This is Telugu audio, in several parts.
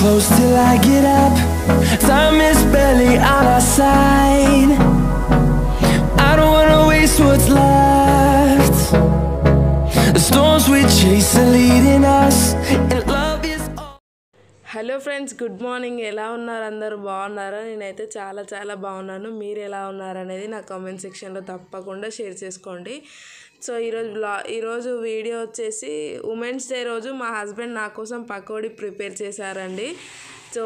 close till I get up. Time is barely on our side. I don't wanna waste what's left. The storms we chase are leading us, and love is all. Hello friends good morning ఎలా ఉన్నారు అందరూ బాగున్నారా నేనైతే చాలా చాలా బాగున్నాను మీరు ఎలా ఉన్నారనేది నా కామెంట్ సెక్షన్లో తప్పకుండా షేర్ చేసుకోండి సో ఈరోజు బ్లా ఈరోజు వీడియో వచ్చేసి ఉమెన్స్ డే రోజు మా హస్బెండ్ నా కోసం పకోడీ ప్రిపేర్ చేశారండి. సో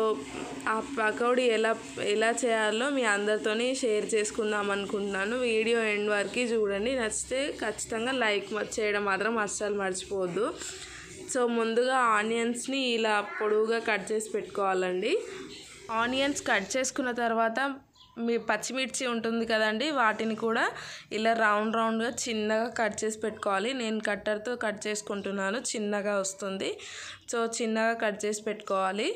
ఆ పకోడీ ఎలా ఎలా చేయాలో మీ అందరితోని షేర్ చేసుకుందాం అనుకుంటున్నాను. వీడియో ఎండ్ వరకు చూడండి. నచ్చితే ఖచ్చితంగా లైక్ చేయడం మాత్రం అస్సలు మర్చిపోవద్దు. సో ముందుగా ఆనియన్స్ని ఇలా పొడవుగా కట్ చేసి పెట్టుకోవాలండి. ఆనియన్స్ కట్ చేసుకున్న తర్వాత మీ పచ్చిమిర్చి ఉంటుంది కదండి వాటిని కూడా ఇలా రౌండ్ రౌండ్గా చిన్నగా కట్ చేసి పెట్టుకోవాలి. నేను కట్టర్తో కట్ చేసుకుంటున్నాను చిన్నగా వస్తుంది. సో చిన్నగా కట్ చేసి పెట్టుకోవాలి.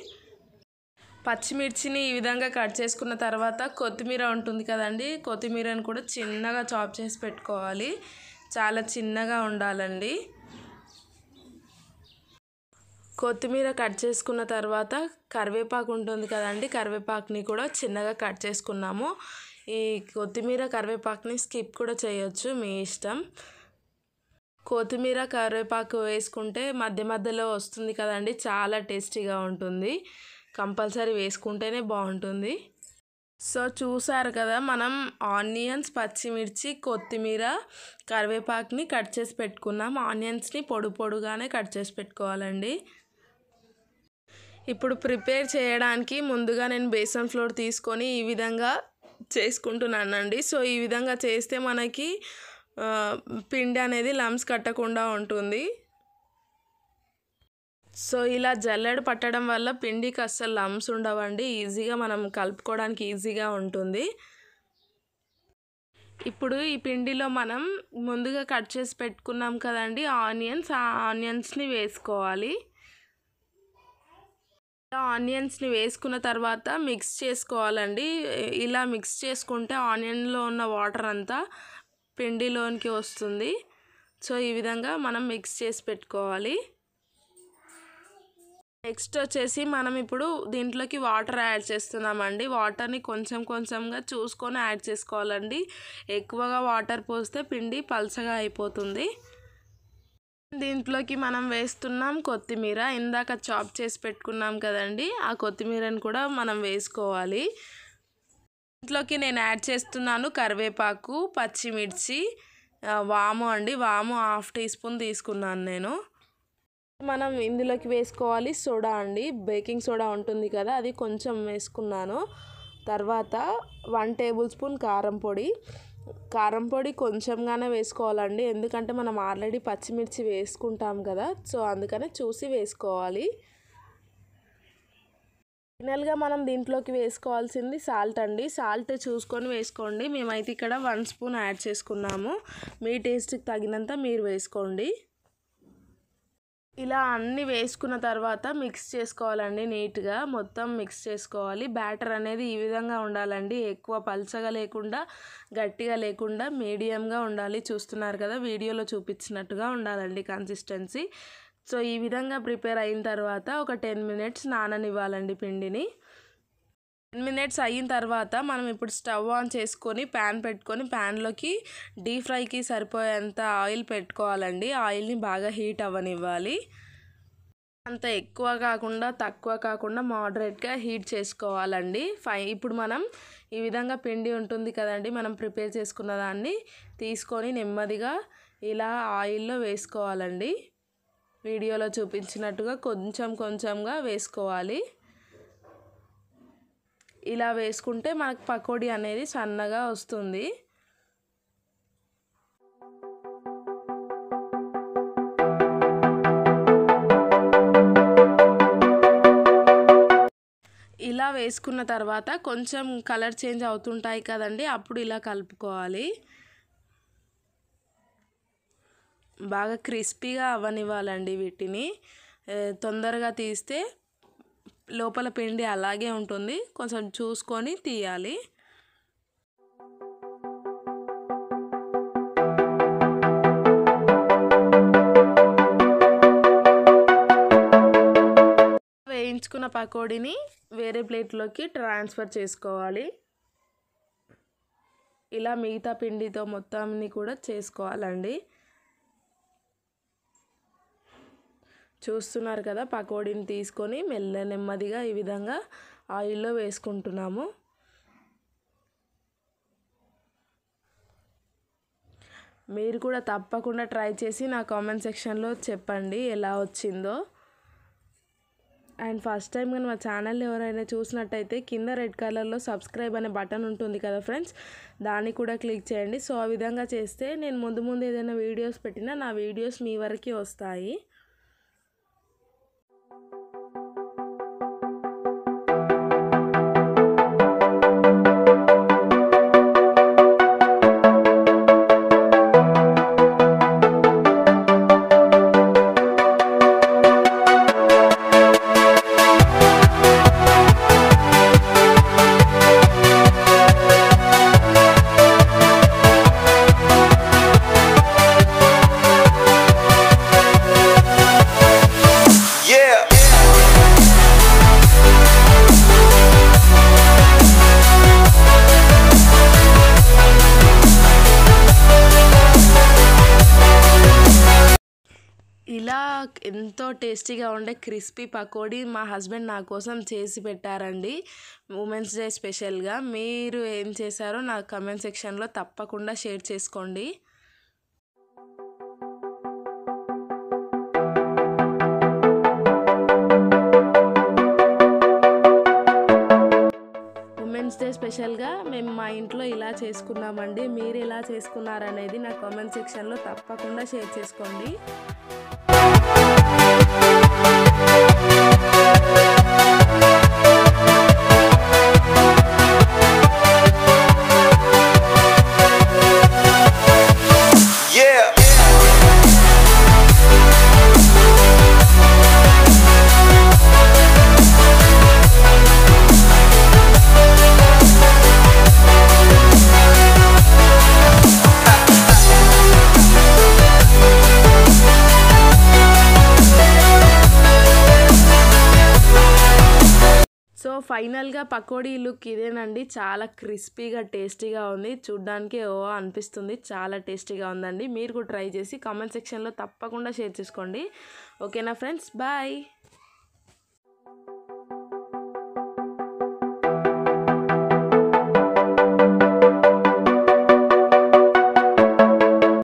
పచ్చిమిర్చిని ఈ విధంగా కట్ చేసుకున్న తర్వాత కొత్తిమీర ఉంటుంది కదండి కొత్తిమీరని కూడా చిన్నగా చాప్ చేసి పెట్టుకోవాలి. చాలా చిన్నగా ఉండాలండి. కొత్తిమీర కట్ చేసుకున్న తర్వాత కరివేపాకు ఉంటుంది కదండి కరివేపాకుని కూడా చిన్నగా కట్ చేసుకున్నాము. ఈ కొత్తిమీర కరివేపాకుని స్కిప్ కూడా చేయొచ్చు మీ ఇష్టం. కొత్తిమీర కరివేపాకు వేసుకుంటే మధ్య మధ్యలో వస్తుంది కదండి చాలా టేస్టీగా ఉంటుంది. కంపల్సరీ వేసుకుంటేనే బాగుంటుంది. సో చూసారు కదా మనం ఆనియన్స్ పచ్చిమిర్చి కొత్తిమీర కరివేపాకుని కట్ చేసి పెట్టుకున్నాం ఆనియన్స్ని పొడి పొడుగానే కట్ చేసి పెట్టుకోవాలండి. ఇప్పుడు ప్రిపేర్ చేయడానికి ముందుగా నేను బేసన్ ఫ్లోర్ తీసుకొని ఈ విధంగా చేసుకుంటున్నానండి. సో ఈ విధంగా చేస్తే మనకి పిండి అనేది లమ్స్ కట్టకుండా ఉంటుంది. సో ఇలా జల్లెడ పట్టడం వల్ల పిండికి అస్సలు లమ్స్ ఉండవండి. ఈజీగా మనం కలుపుకోవడానికి ఈజీగా ఉంటుంది. ఇప్పుడు ఈ పిండిలో మనం ముందుగా కట్ చేసి పెట్టుకున్నాం కదండి ఆనియన్స్. ఆ ఆనియన్స్ని వేసుకోవాలి. ఆనియన్స్ని వేసుకున్న తర్వాత మిక్స్ చేసుకోవాలండి. ఇలా మిక్స్ చేసుకుంటే ఆనియన్లో ఉన్న వాటర్ అంతా పిండిలోనికి వస్తుంది. సో ఈ విధంగా మనం మిక్స్ చేసి పెట్టుకోవాలి. నెక్స్ట్ వచ్చేసి మనం ఇప్పుడు దీంట్లోకి వాటర్ యాడ్ చేస్తున్నామండి. వాటర్ని కొంచెం కొంచెంగా చూసుకొని యాడ్ చేసుకోవాలండి. ఎక్కువగా వాటర్ పోస్తే పిండి పల్చగా అయిపోతుంది. దీంట్లోకి మనం వేస్తున్నాం కొత్తిమీర. ఇందాక చాప్ చేసి పెట్టుకున్నాం కదండి ఆ కొత్తిమీరని కూడా మనం వేసుకోవాలి. దీంట్లోకి నేను యాడ్ చేస్తున్నాను కరివేపాకు పచ్చిమిర్చి వాము అండి. వాము హాఫ్ టీ స్పూన్ తీసుకున్నాను నేను. మనం ఇందులోకి వేసుకోవాలి సోడా అండి. బేకింగ్ సోడా ఉంటుంది కదా అది కొంచెం వేసుకున్నాను. తర్వాత వన్ టేబుల్ స్పూన్ కారం పొడి. కారం పొడి కొంచెంగానే వేసుకోవాలండి. ఎందుకంటే మనం ఆల్రెడీ పచ్చిమిర్చి వేసుకుంటాం కదా సో అందుకనే చూసి వేసుకోవాలి. ఫైనల్గా మనం దీంట్లోకి వేసుకోవాల్సింది సాల్ట్ అండి. సాల్ట్ చూసుకొని వేసుకోండి. మేమైతే ఇక్కడ వన్ స్పూన్ యాడ్ చేసుకున్నాము. మీ టేస్ట్కి తగినంత మీరు వేసుకోండి. ఇలా అన్నీ వేసుకున్న తర్వాత మిక్స్ చేసుకోవాలండి నీట్గా. మొత్తం మిక్స్ చేసుకోవాలి. బ్యాటర్ అనేది ఈ విధంగా ఉండాలండి. ఎక్కువ పల్చగా లేకుండా గట్టిగా లేకుండా మీడియంగా ఉండాలి. చూస్తున్నారు కదా వీడియోలో చూపించినట్టుగా ఉండాలండి కన్సిస్టెన్సీ. సో ఈ విధంగా ప్రిపేర్ అయిన తర్వాత ఒక టెన్ మినిట్స్ నాననివ్వాలండి పిండిని. టెన్ మినిట్స్ అయిన తర్వాత మనం ఇప్పుడు స్టవ్ ఆన్ చేసుకొని ప్యాన్ పెట్టుకొని ప్యాన్లోకి డీప్ ఫ్రైకి సరిపోయేంత ఆయిల్ పెట్టుకోవాలండి. ఆయిల్ని బాగా హీట్ అవ్వనివ్వాలి. అంత ఎక్కువ కాకుండా తక్కువ కాకుండా మోడరేట్గా హీట్ చేసుకోవాలండి. ఫై ఇప్పుడు మనం ఈ విధంగా పిండి ఉంటుంది కదండి మనం ప్రిపేర్ చేసుకున్న దాన్ని తీసుకొని నెమ్మదిగా ఇలా ఆయిల్లో వేసుకోవాలండి. వీడియోలో చూపించినట్టుగా కొంచెం కొంచెంగా వేసుకోవాలి. ఇలా వేసుకుంటే మనకు పకోడీ అనేది సన్నగా వస్తుంది. ఇలా వేసుకున్న తర్వాత కొంచెం కలర్ చేంజ్ అవుతుంటాయి కదండి అప్పుడు ఇలా కలుపుకోవాలి. బాగా క్రిస్పీగా అవ్వనివ్వాలండి వీటిని. తొందరగా తీస్తే లోపల పిండి అలాగే ఉంటుంది. కొంచెం చూసుకొని తీయాలి. వేయించుకున్న పకోడీని వేరే ప్లేట్లోకి ట్రాన్స్ఫర్ చేసుకోవాలి. ఇలా మిగతా పిండితో మొత్తాన్ని కూడా చేసుకోవాలండి. చూస్తున్నారు కదా పకోడీని తీసుకొని మెల్ల నెమ్మదిగా ఈ విధంగా ఆయిల్లో వేసుకుంటున్నాము. మీరు కూడా తప్పకుండా ట్రై చేసి నా కామెంట్ సెక్షన్లో చెప్పండి ఎలా వచ్చిందో. అండ్ ఫస్ట్ టైం కానీ మా ఛానల్ ఎవరైనా చూసినట్టయితే కింద రెడ్ కలర్లో సబ్స్క్రైబ్ అనే బటన్ ఉంటుంది కదా ఫ్రెండ్స్ దాన్ని కూడా క్లిక్ చేయండి. సో ఆ విధంగా చేస్తే నేను ముందు ముందు ఏదైనా వీడియోస్ పెట్టినా నా వీడియోస్ మీ వరకు వస్తాయి. ఇలా ఎంతో టేస్టీగా ఉండే క్రిస్పీ పకోడీ మా హస్బెండ్ నా కోసం చేసి పెట్టారండి. ఉమెన్స్ డే స్పెషల్గా. మీరు ఏం చేశారో నా కమెంట్ సెక్షన్లో తప్పకుండా షేర్ చేసుకోండి. డే స్పెషల్గా మేము మా ఇంట్లో ఇలా చేసుకున్నామండి. మీరు ఎలా చేసుకున్నారనేది నా కామెంట్ సెక్షన్లో తప్పకుండా షేర్ చేసుకోండి. ఫైనల్గా పకోడీ లుక్ ఇదేనండి. చాలా క్రిస్పీగా టేస్టీగా ఉంది. చూడ్డానికి ఓ అనిపిస్తుంది. చాలా టేస్టీగా ఉందండి. మీరు కూడా ట్రై చేసి కామెంట్ సెక్షన్లో తప్పకుండా షేర్ చేసుకోండి. ఓకేనా ఫ్రెండ్స్? బాయ్.